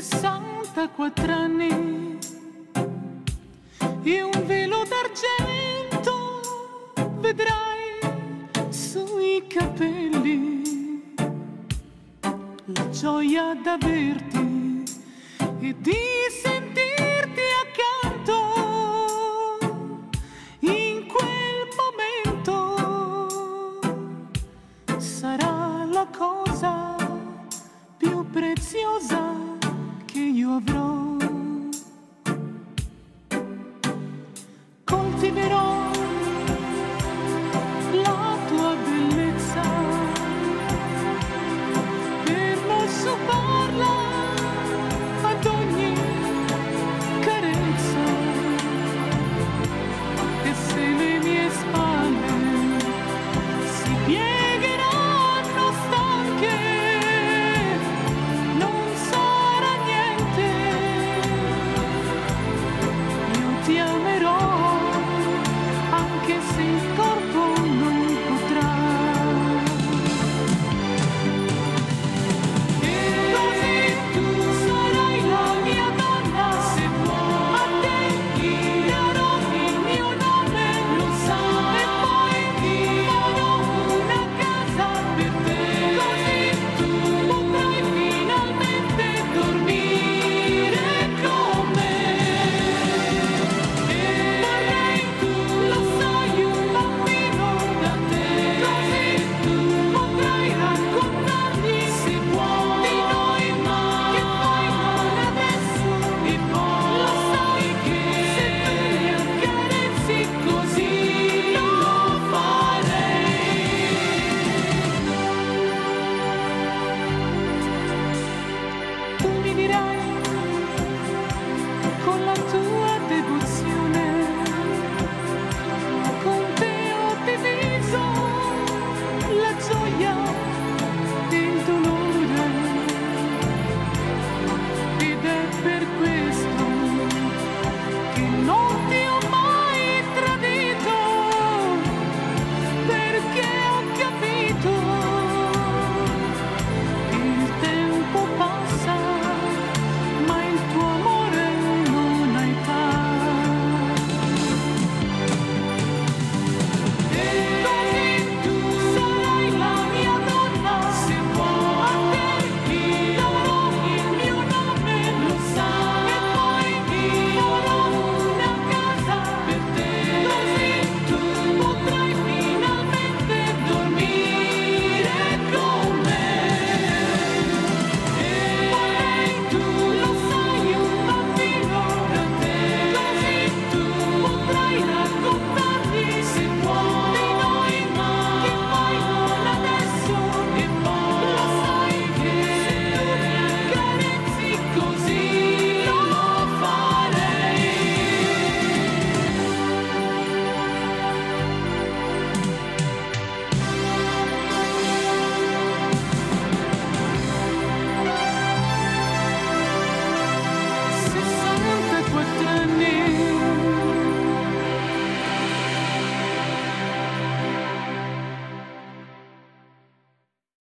64 anni e un velo d'argento vedrai sui capelli la gioia d'averti know